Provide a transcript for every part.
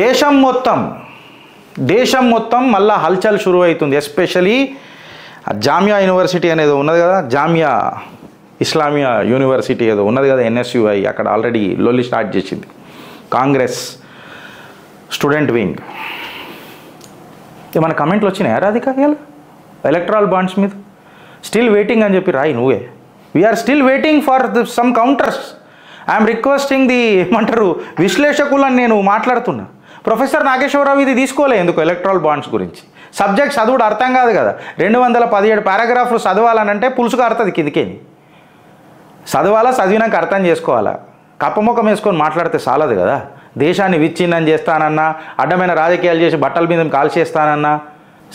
దేశం మొత్తం దేశం మొత్తం మళ్ళా హల్చల్ షురు అవుతుంది ఎస్పెషలీ జామియా యూనివర్సిటీ అనేది ఉన్నది కదా జామియా ఇస్లామియా యూనివర్సిటీ ఏదో ఉన్నది కదా ఎన్ఎస్యుఐ అక్కడ ఆల్రెడీ లొల్లి స్టార్ట్ చేసింది. కాంగ్రెస్ స్టూడెంట్ వింగ్ ఏమైనా కమెంట్లు వచ్చినాయా రాధిక ఎలక్ట్రాల్ బాండ్స్ మీద? స్టిల్ వెయిటింగ్ అని చెప్పి రాయి నువ్వే. We're still waiting for some counters I'm requesting the ఏమంటారు విశ్లేషకులని నేను మాట్లాడుతున్నా. ప్రొఫెసర్ నాగేశ్వరరావు ఇది తీసుకోలే ఎందుకు ఎలక్ట్రాల్ బాండ్స్ గురించి? సబ్జెక్ట్ చదువుడు అర్థం కాదు కదా. రెండు వందల పదిహేడు పారాగ్రాఫ్లు చదవాలనంటే పులుసుగా అర్థది కిందికేని చదవాలా చదివినాక అర్థం చేసుకోవాలా? కప్పముఖం వేసుకొని మాట్లాడితే చాలదు కదా. దేశాన్ని విచ్ఛిన్నం చేస్తానన్నా అడ్డమైన రాజకీయాలు చేసి బట్టల మీద కాల్ చేస్తానన్నా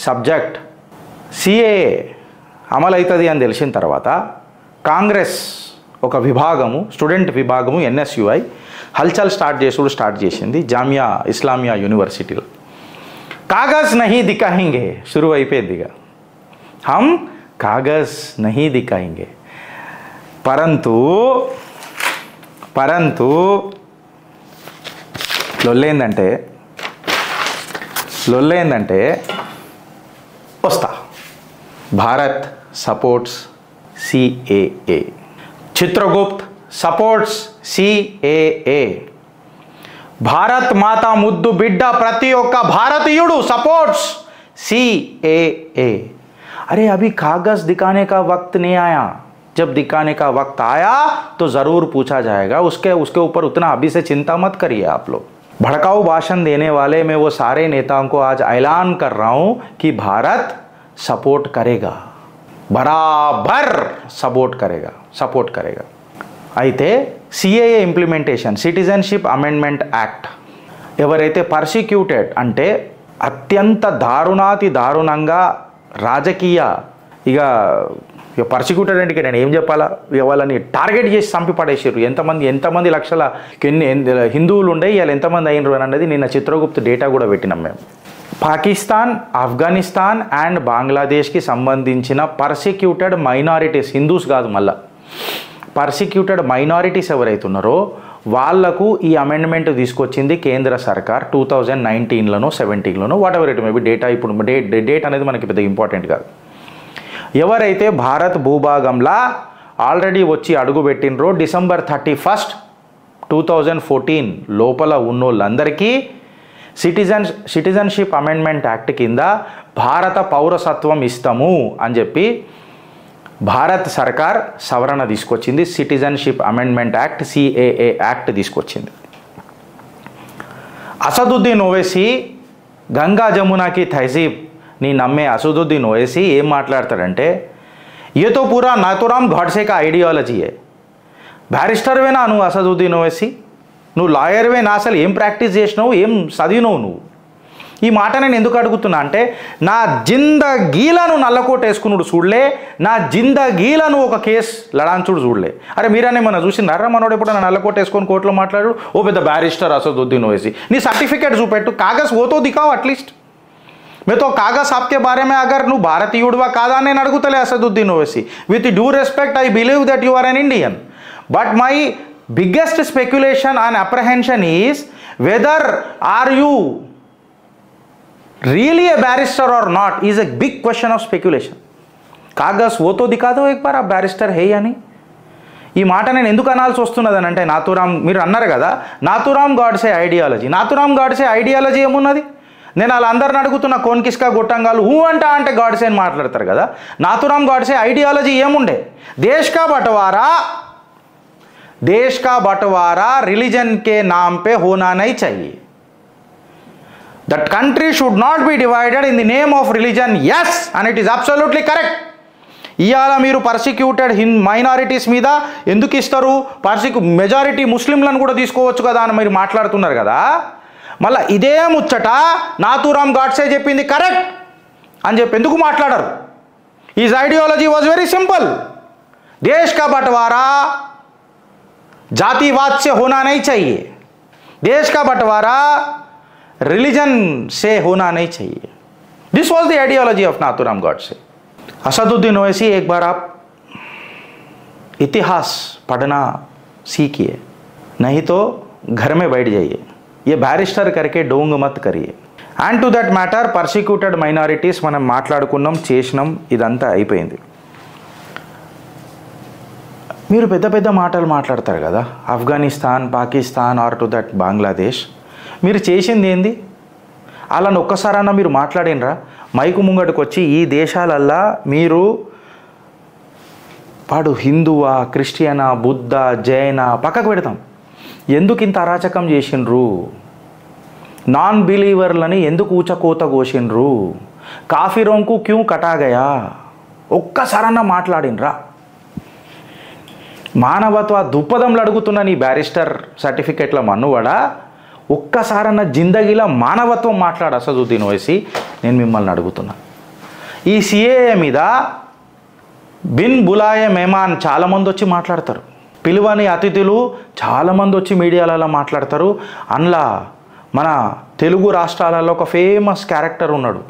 సబ్జెక్ట్. సిఏఏ అమలవుతుంది అని తెలిసిన తర్వాత కాంగ్రెస్ ఒక విభాగము స్టూడెంట్ విభాగము ఎన్ఎస్యుఐ హల్చల్ స్టార్ట్ చేసుడు స్టార్ట్ చేసింది జామియా ఇస్లామియా యూనివర్సిటీలో. కాగజ్ నహీ దికాహింగే షురువు అయిపోయింది ఇక. హమ్ కాగజ్ నహీ దికాహింగే పరంతు పరంతు లొల్లేందంటే లొల్లేందంటే వస్తా. Bharat supports CAA Chitragupt supports C A A Bharat Mata मुद्दू बिड्डा प्रतियोग का भारत ప్రతి सपोर्ट्स सी ए ए अरे, अभी कागज़ दिखाने का वक्त नहीं आया। जब दिखाने का वक्त आया तो ज़रूर पूछा जाएगा। उसके उसके ऊपर उतना अभी से चिंता मत करिए आप लोग। भड़काऊ भाषण देने वाले मैं वो सारे नेताओं को आज ऐलान कर रहा हूँ कि भारत सपोर्ट करेगा। बराबर सपोर्ट करेगा सपोर्ट करेगा। అయితే CAA implementation citizenship amendment act ఎవరైతే పర్సిక్యూటెడ్ అంటే అత్యంత దారుణాతి దారుణంగా రాజకీయ ఇక ఇక పర్సిక్యూటెడ్ అంటే నేను ఏం చెప్పాలా? ఇక వాళ్ళని టార్గెట్ చేసి చంపి పడేసారు ఎంతమంది ఎంతమంది లక్షల ఎన్ని హిందువులు ఉండే ఇవాళ ఎంతమంది అయినరు అని అనేది నిన్న చిత్రగుప్త డేటా కూడా పెట్టినాం మేము. పాకిస్తాన్ ఆఫ్ఘనిస్తాన్ అండ్ బంగ్లాదేశ్కి సంబంధించిన పర్సిక్యూటెడ్ మైనారిటీస్ హిందూస్ కాదు మళ్ళీ. పర్సిక్యూటెడ్ మైనారిటీస్ ఎవరైతున్నారో వాళ్ళకు ఈ అమెండ్మెంట్ తీసుకొచ్చింది కేంద్ర సర్కార్ టూ థౌజండ్ నైన్టీన్లోనో సెవెంటీన్లోనో whatever it may be data ఇప్పుడు డేట్ డేట్ అనేది మనకి పెద్ద ఇంపార్టెంట్ కాదు. ఎవరైతే భారత్ భూభాగంలా ఆల్రెడీ వచ్చి అడుగు పెట్టినరో December thirty first two thousand fourteen లోపల ఉన్నోళ్ళందరికీ సిటిజన్ సిటిజన్షిప్ అమెండ్మెంట్ యాక్ట్ కింద భారత పౌరసత్వం ఇస్తాము అని చెప్పి భారత్ సర్కార్ సవరణ తీసుకొచ్చింది. Citizenship amendment act CAA act తీసుకొచ్చింది. అసదుద్దీన్ ఓవైసీ గంగా జమునాకి తహజీబ్ నీ నమ్మే అసదుద్దీన్ ఓవైసీ ఏం మాట్లాడతాడంటే ఏతో పూరా నాతురామ్ ఘాట్సేక ఐడియాలజీయే బ్యారిస్టర్వేనా నువ్వు అసదుద్దీన్ ఓవైసీ. నువ్వు లాయర్వే నా అసలు ఏం ప్రాక్టీస్ చేసినావు ఏం చదివినావు నువ్వు? ఈ మాట నేను ఎందుకు అడుగుతున్నా అంటే నా జిందగీలను నల్లకోట వేసుకున్నాడు చూడలే నా జిందగీలను ఒక కేసు లడాంచుడు చూడలే అరే మీరనే మన చూసిందారా మనోడు ఎప్పుడు నల్లకోట వేసుకొని కోర్టులో మాట్లాడు ఓ పెద్ద బ్యారిస్టర్ असदुद्दीन ओवैसी నీ సర్టిఫికేట్ చూపెట్టు కాగజ్ ఓతో దికావు అట్లీస్ట్ मैं तो कागज आपके बारे में अगर నువ్వు భారతీయుడువా కాదా అని నేను అడుగుతలే Asaduddin Owaisi with due respect I believe that you are an Indian but my biggest speculation and apprehension is whether are you really a barrister और not is a big question of speculation కాగస్ ఓతో దికా దో ఎక్ bar ఆ barrister హే అని ఈ మాట నేను ఎందుకు అనాల్సి వస్తున్నది అని అంటే నాతురామ్ మీరు అన్నారు కదా నాతురామ్ గాడ్సే ఐడియాలజీ నాతురామ్ గాడ్సే ఐడియాలజీ ఏమున్నది నేను వాళ్ళందరిని అడుగుతున్న కోన్కిస్కా గొట్టంగాలు హూ అంట అంటే గాడ్సే అని మాట్లాడతారు కదా నాతురామ్ గాడ్సే ఐడియాలజీ ఏముండే దేశ్ కా బటవారా దేశ్ కా బటవారా రిలీజన్ కే నామ్ పే హోనా నై चाहिए that country should not be divided in the name of religions and it is absolutely correct ఇవాళ మీరు పర్సిక్యూటెడ్ హిన్ మైనారిటీస్ మీద ఎందుకు ఇస్తారు పర్సిక్యూ మెజారిటీ ముస్లింలను కూడా తీసుకోవచ్చు కదా అని మీరు మాట్లాడుతున్నారు కదా మళ్ళీ ఇదే ముచ్చట నాతూరామ్ గాడ్సే చెప్పింది కరెక్ట్ అని చెప్పి ఎందుకు మాట్లాడరు is ideology was very simple देश का बंटवारा जातिवाद से होना नहीं चाहिए देश का बंटवारा रिलीजन से होना नहीं चाहिए this was the ideology of Nathuram Godse Asaduddin Owaisi एक बार आप इतिहास पढ़ना सीखिए नहीं तो घर में बैठ जाइए ఏ బ్యారిస్టర్ కరికే డోంగ్ మత్ కరియే and to that matter persecuted minorities మనం మాట్లాడుకున్నాం చేసినాం ఇదంతా అయిపోయింది మీరు పెద్ద పెద్ద మాటలు మాట్లాడతారు కదా Afghanistan Pakistan or to that Bangladesh మీరు చేసింది ఏంది? అలా ఒక్కసారన్నా మీరు మాట్లాడినరా మైకు ముంగటికి వచ్చి ఈ దేశాలల్లా మీరు వాడు హిందువా క్రిస్టియనా బుద్ధ జైన పక్కకు పెడతాం. ఎందుకు ఇంత అరాచకం చేసిండ్రు? నాన్ బిలీవర్లని ఎందుకు ఊచకోత కోసిండ్రు? కాఫీరోంకు క్యూ కటాగయా? ఒక్కసారన్నా మాట్లాడినరా మానవత్వ దుప్పదంలో అడుగుతున్న నీ బ్యారిస్టర్ సర్టిఫికెట్ల మన్నువడా? ఒక్కసారన్న జిందగీలో మానవత్వం మాట్లాడు అసదుద్దీన్ ఓవైసీ నేను మిమ్మల్ని అడుగుతున్నా. ఈ సిఏఏ మీద బిన్ బులాయే మెహమాన్ చాలామంది వచ్చి మాట్లాడతారు. పిలువని అతిథులు చాలామంది వచ్చి మీడియాలలో మాట్లాడతారు. అందులో మన తెలుగు రాష్ట్రాలలో ఒక ఫేమస్ క్యారెక్టర్ ఉన్నాడు.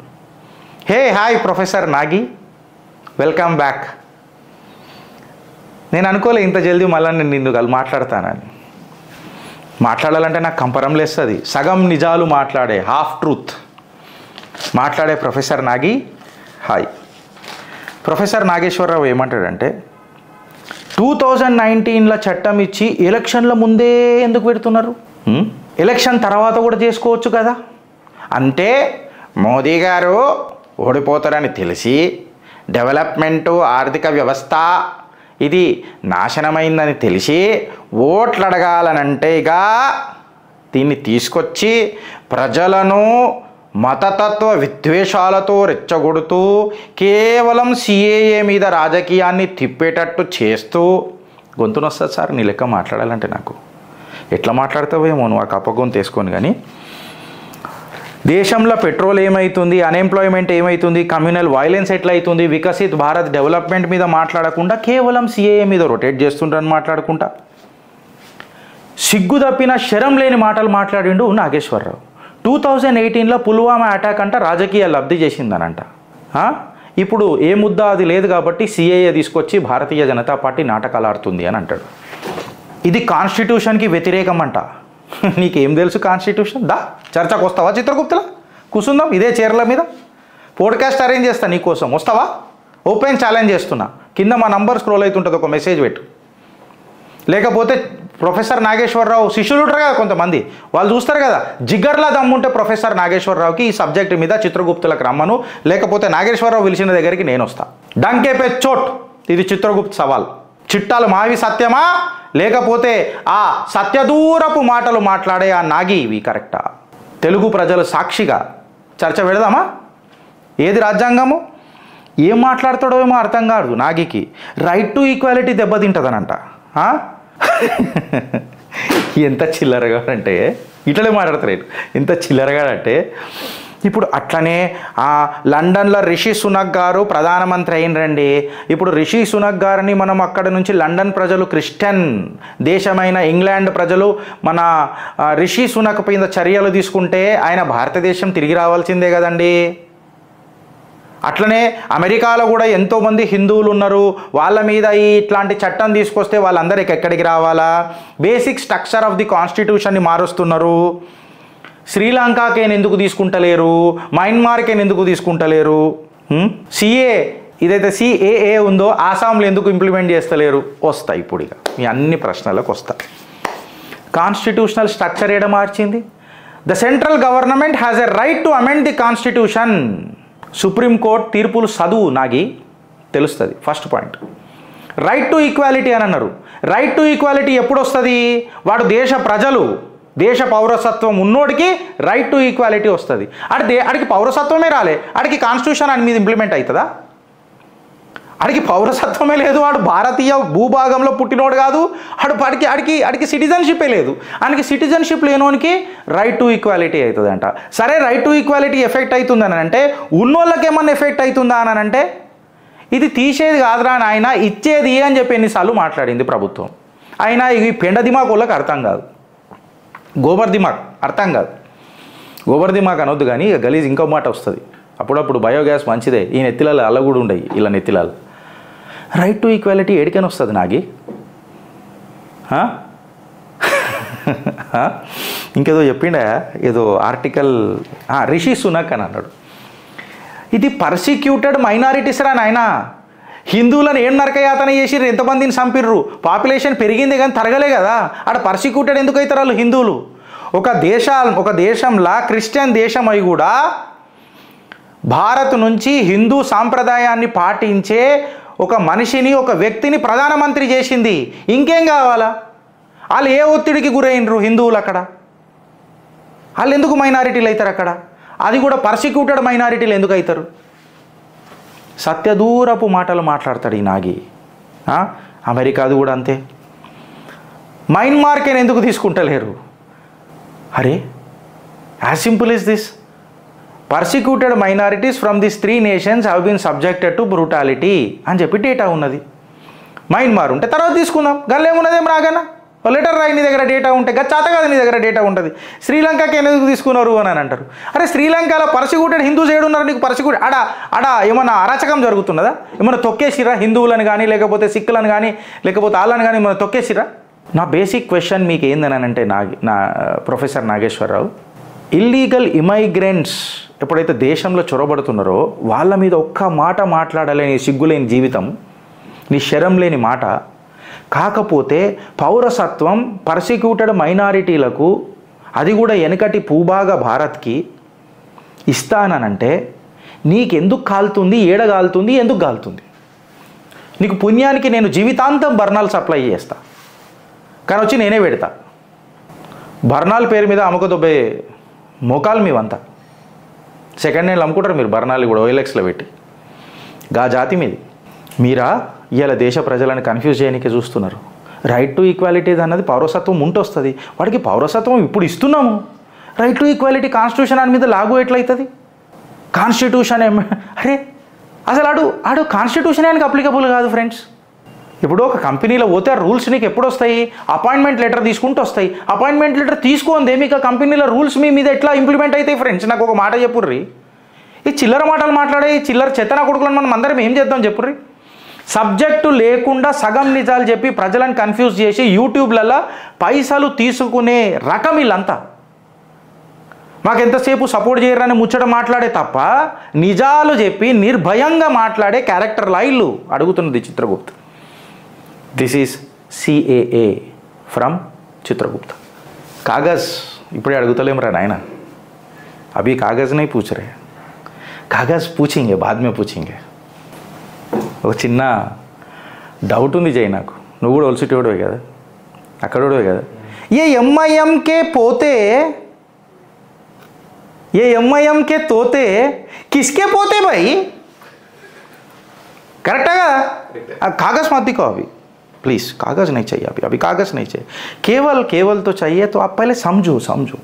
Hey hi professor Nagi. Welcome back. నేను అనుకోలే ఇంత జల్దీ మళ్ళీ నేను నిన్ను మాట్లాడతానని. మాట్లాడాలంటే నాకు కంపరం లేస్తుంది. సగం నిజాలు మాట్లాడే హాఫ్ ట్రూత్ మాట్లాడే professor Nagi hi professor Nageswararao ఏమంటాడంటే టూ థౌజండ్ నైన్టీన్లో చట్టం ఇచ్చి ఎలక్షన్ల ముందే ఎందుకు పెడుతున్నారు? ఎలక్షన్ తర్వాత కూడా చేసుకోవచ్చు కదా? అంటే మోదీ గారు ఓడిపోతారని తెలిసి డెవలప్మెంటు ఆర్థిక వ్యవస్థ ఇది నాశనమైందని తెలిసి ఓట్లు అడగాలనంటే ఇక దీన్ని తీసుకొచ్చి ప్రజలను మతతత్వ విద్వేషాలతో రెచ్చగొడుతూ కేవలం సిఏఏ మీద రాజకీయాన్ని తిప్పేటట్టు చేస్తూ గొంతునొస్తుంది సార్ నీ లెక్క మాట్లాడాలంటే నాకు. ఎట్లా మాట్లాడతావేమో నువ్వు ఆ కప్పగొంతు వేసుకొని కానీ. దేశంలో పెట్రోల్ ఏమవుతుంది అన్ఎంప్లాయ్మెంట్ ఏమవుతుంది కమ్యూనల్ వైలెన్స్ ఎట్లా అవుతుంది వికసిత్ భారత్ డెవలప్మెంట్ మీద మాట్లాడకుండా కేవలం సిఏఏ మీద రొటేట్ చేస్తుంటారని మాట్లాడుకుంటా. సిగ్గు తప్పిన శరం లేని మాటలు మాట్లాడిండు నాగేశ్వరరావు. టూ థౌజండ్ ఎయిటీన్లో పుల్వామా అటాక్ అంట రాజకీయ లబ్ధి చేసిందనంట. ఇప్పుడు ఏ ముద్ద అది లేదు కాబట్టి సిఏఏ తీసుకొచ్చి భారతీయ జనతా పార్టీ నాటకాలు ఆడుతుంది అని అంటాడు. ఇది కాన్స్టిట్యూషన్కి వ్యతిరేకం అంట నీకేం తెలుసు కాన్స్టిట్యూషన్? దా చర్చకు వస్తావా చిత్రగుప్తుల? కూర్చుందాం ఇదే చీరల మీద. పోడ్కాస్ట్ అరేంజ్ చేస్తా నీకోసం వస్తావా? ఓపెన్ ఛాలెంజ్ చేస్తున్నా. కింద మా నంబర్ స్క్రోల్ అవుతుంటుంది ఒక మెసేజ్ పెట్టు. లేకపోతే ప్రొఫెసర్ నాగేశ్వరరావు శిష్యులు ఉంటారు కదా కొంతమంది. వాళ్ళు చూస్తారు కదా జిగ్గర్లా దమ్ముంటే ప్రొఫెసర్ నాగేశ్వరరావుకి ఈ సబ్జెక్ట్ మీద చిత్రగుప్తులకు రమ్మను లేకపోతే నాగేశ్వరరావు పిలిచిన దగ్గరికి నేను వస్తా. డంకే చోట్. ఇది చిత్రగుప్త సవాల్. చిట్టాలు మావి సత్యమా? లేకపోతే ఆ సత్యదూరపు మాటలు మాట్లాడే ఆ నాగి ఇవి కరెక్టా? తెలుగు ప్రజలు సాక్షిగా. చర్చ పెడదామా? ఏది రాజ్యాంగము? ఏం మాట్లాడతాడో ఏమో అర్థం కాదు నాగికి. రైట్ టు ఈక్వాలిటీ దెబ్బతింటుందనంట. ఆ? ఎంత చిల్లరగా అంటే ఇట్లనే మాట్లాడతారు ఎంత చిల్లరగా అంటే ఇప్పుడు అట్లనే ఆ, లండన్లో రిషి సునక్ గారు ప్రధానమంత్రి అయినరండి. ఇప్పుడు రిషి సునక్ గారిని మనం అక్కడ నుంచి లండన్ ప్రజలు క్రిస్టియన్ దేశమైన ఇంగ్లాండ్ ప్రజలు మన రిషి సునక్ పైన చర్యలు తీసుకుంటే ఆయన భారతదేశం తిరిగి రావాల్సిందే కదండీ. అట్లనే అమెరికాలో కూడా ఎంతోమంది హిందువులు ఉన్నారు వాళ్ళ మీద ఈ ఇట్లాంటి చట్టం తీసుకొస్తే వాళ్ళందరికి ఎక్కడికి రావాలా? బేసిక్ స్ట్రక్చర్ ఆఫ్ ది కాన్స్టిట్యూషన్ని మారుస్తున్నారు. శ్రీలంకకేం ఎందుకు తీసుకుంటలేరు? మయన్మార్కేం ఎందుకు తీసుకుంటలేరు? సిఏ ఇదైతే సిఏఏ ఉందో ఆసాంలో ఎందుకు ఇంప్లిమెంట్ చేస్తలేరు? వస్తాయి ఇప్పుడు ఇక. మీ అన్ని ప్రశ్నలకు వస్తాయి కాన్స్టిట్యూషనల్ స్ట్రక్చర్ ఏడ మార్చింది? The central government has a right to amend the constitution supreme court తీర్పులు చదువు నాగి తెలుస్తుంది. First point right to equality అని అన్నారు. రైట్ టు ఈక్వాలిటీ ఎప్పుడు వస్తుంది వాడు దేశ ప్రజలు దేశ పౌరసత్వం ఉన్నోడికి రైట్ టు ఈక్వాలిటీ వస్తుంది. అడి దే అడికి పౌరసత్వమే రాలే. అడికి కాన్స్టిట్యూషన్ అని మీద ఇంప్లిమెంట్ అవుతుందా అడికి పౌరసత్వమే లేదు వాడు భారతీయ భూభాగంలో పుట్టినోడు కాదు ఆడు అడికి అడికి అడికి సిటిజన్షిప్పే లేదు. ఆయనకి సిటిజన్షిప్ లేనోనికి రైట్ టు ఈక్వాలిటీ అవుతుందంట. సరే రైట్ టు ఈక్వాలిటీ ఎఫెక్ట్ అవుతుందని అంటే ఉన్నోళ్ళకి ఏమన్నా ఎఫెక్ట్ అవుతుందా అని అంటే ఇది తీసేది కాదురా ఆయన ఇచ్చేది అని చెప్పి ఎన్నిసార్లు మాట్లాడింది ప్రభుత్వం. అయినా ఈ పెండ దిమాక్ వాళ్ళకి అర్థం కాదు. గోబర్ దిమాక్ అర్థం కాదు. గోబర్ దిమాక్ అనొద్దు కానీ గలీజ్ ఇంకో మాట వస్తుంది. అప్పుడప్పుడు బయోగ్యాస్ మంచిదే ఈ నెత్తిలాలు అల్ల కూడా ఉండయి ఇలా నెత్తిలాలు. రైట్ టు ఈక్వాలిటీ ఏడికని వస్తుంది నాగి. ఇంకేదో చెప్పిండా? ఏదో ఆర్టికల్ రిషి సునక్ అని అన్నాడు. ఇది పర్సిక్యూటెడ్ మైనారిటీస్ రా నాయన. హిందువులను ఏం నరకయాతన చేసిర్రు? ఎంతమందిని చంపిర్రు? పాపులేషన్ పెరిగింది కానీ తరగలే కదా. ఆడ పర్సిక్యూటెడ్ ఎందుకు అవుతారు వాళ్ళు హిందువులు? ఒక దేశ ఒక దేశంలా క్రిస్టియన్ దేశం అయి కూడా భారత్ నుంచి హిందూ సాంప్రదాయాన్ని పాటించే ఒక మనిషిని ఒక వ్యక్తిని ప్రధానమంత్రి చేసింది. ఇంకేం కావాలా? వాళ్ళు ఏ ఒత్తిడికి గురైనరు హిందువులు అక్కడ? వాళ్ళు ఎందుకు మైనారిటీలు అవుతారు అక్కడ? అది కూడా పర్సిక్యూటెడ్ మైనారిటీలు ఎందుకు అవుతారు? సత్యదూరపు మాటలు మాట్లాడతాడు ఈ నాగి. అమెరికాది కూడా అంతే. మైన్మార్కెన్ ఎందుకు తీసుకుంటలేరు? అరే as simple is this persecuted minorities from this three nations have been subjected to brutality అని చెప్పి డేటా ఉన్నది. మైన్మార్ ఉంటే తర్వాత తీసుకుందాం. గల్ల ఏమున్నదేం రాగనా లెటర్ రాయి నీ దగ్గర డేటా ఉంటే గత చాత కాదు నీ దగ్గర డేటా ఉంటుంది. శ్రీలంకకి ఎందుకు తీసుకున్నారు అని అంటారు. అరే శ్రీలంకలో పర్సిక్యూటెడ్ హిందూస్ ఏడున్నారు నీకు పర్సిక్యూట్ అడ అడ ఏమన్నా అరాచకం జరుగుతున్నదా? ఏమన్నా తొక్కేసిరా హిందువులను కానీ లేకపోతే సిక్కులను కానీ లేకపోతే వాళ్ళని కానీ ఏమన్నా తొక్కేసిరా నా బేసిక్ క్వశ్చన్ మీకు ఏందని అంటే నా నా ప్రొఫెసర్ నాగేశ్వరరావు ఇల్లీగల్ ఇమైగ్రెంట్స్ ఎప్పుడైతే దేశంలో చొరబడుతున్నారో వాళ్ళ మీద ఒక్క మాట మాట్లాడలేని సిగ్గులేని జీవితం నీ శరం లేని మాట. కాకపోతే పౌరసత్వం పర్సిక్యూటెడ్ మైనారిటీలకు అది కూడా వెనకటి భూభాగ భారత్కి ఇస్తానంటే నీకెందుకు కాలుతుంది ఏడ కాలుతుంది ఎందుకు కాలుతుంది? నీకు పుణ్యానికి నేను జీవితాంతం బర్ణాలు సప్లై చేస్తా. కానీ వచ్చి నేనే పెడతా. బర్ణాల పేరు మీద అమ్మకదొబ్బే మోకాలు మీవంతా. సెకండ్ హ్యాండ్లు అమ్ముకుంటారు మీరు బర్ణాలు కూడా ఓఎల్ఎక్స్లో పెట్టి. గా జాతి మీది. మీరా ఇవాళ దేశ ప్రజలను కన్ఫ్యూజ్ చేయడానికి చూస్తున్నారు. రైట్ టు ఈక్వాలిటీ అన్నది పౌరసత్వం ఉంటూ వస్తుంది. వాడికి పౌరసత్వం ఇప్పుడు ఇస్తున్నాము. రైట్ టు ఈక్వాలిటీ కాన్స్టిట్యూషన్ అని మీద లాగు ఎట్లయితుంది? కాన్స్టిట్యూషన్ ఏం? అరే అసలు ఆడు ఆడు కాన్స్టిట్యూషన్ ఆయనకి అప్లికబుల్ కాదు ఫ్రెండ్స్ ఇప్పుడు ఒక కంపెనీలో పోతే రూల్స్ నీకు ఎప్పుడు వస్తాయి? అపాయింట్మెంట్ లెటర్ తీసుకుంటూ వస్తాయి. అపాయింట్మెంట్ లెటర్ తీసుకోండి. మీకు ఆ కంపెనీలో రూల్స్ మీ మీద ఎట్లా ఇంప్లిమెంట్ అవుతాయి ఫ్రెండ్స్ నాకు ఒక మాట చెప్పుర్రి. ఈ చిల్లర మాటలు మాట్లాడే ఈ చిల్లర చెత్తన కొడుకులను మనం అందరం ఏం చేద్దాం చెప్పుర్రి? సబ్జెక్టు లేకుండా సగం నిజాలు చెప్పి ప్రజలను కన్ఫ్యూజ్ చేసి యూట్యూబ్లలో పైసలు తీసుకునే రకం వీళ్ళంతా మాకు ఎంతసేపు సపోర్ట్ చేయరని ముచ్చట మాట్లాడే తప్ప నిజాలు చెప్పి నిర్భయంగా మాట్లాడే క్యారెక్టర్ లైళ్ళు అడుగుతున్నది Chitragupta. This is CAA from Chitragupta कागज़ इपड़े अड़ेमरा ना अभी कागज़ नहीं पूछ रहे कागज़ पूछेंगे बाद में पूछेंगे डी जयना ओलसीटोड़े कदा अखड़ोड़े कदा ये एम एम के पोते ये एम एम के तोते किसके पोते भाई करेक्टा कागज़ मत अभी प्लीज़, कागज़ नहीं चाहिए अभी अभी कागज़ नहीं चाहिए। केवल केवल तो चाहिए तो आप पहले समझो समझो।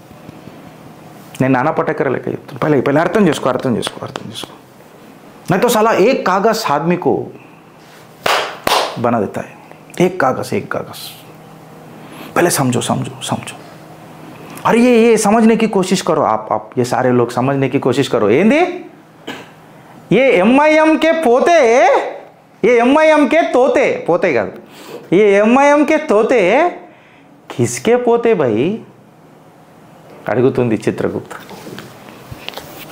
नहीं, नाना पटेकर लेके तो पहले पहले अर्थन जिसको अर्थन जिसको अर्थन जिसको। नहीं तो साला एक कागज़ आदमी को बना देता है। एक कागज़ एक कागज़। पहले समझो समझो समझो। अरे ये ये समझने की कोशिश करो आप आप, ये सारे लोग समझने की कोशिश करो। एंदे ये एमआईएम के पोते, ये एम के तोते, पोते का ये ఎంఐఎం తోతే కిస్కే పోతే భయ్ అడుగుతుంది చిత్రగుప్త